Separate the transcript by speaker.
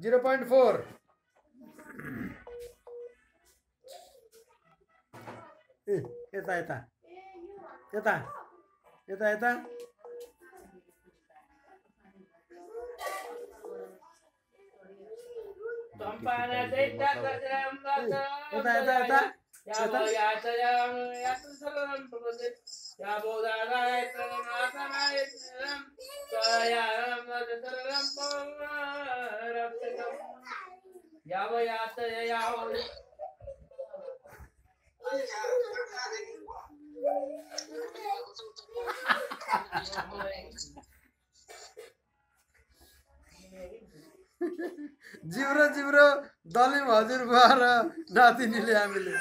Speaker 1: Zero point four. ए यता यता। यता यता यता। यता यता यता। ಯಾವ ಯಾತ ಯಾವ जिब्रो जिब्रो दलिम हजुर भएर नातिनीले हामीले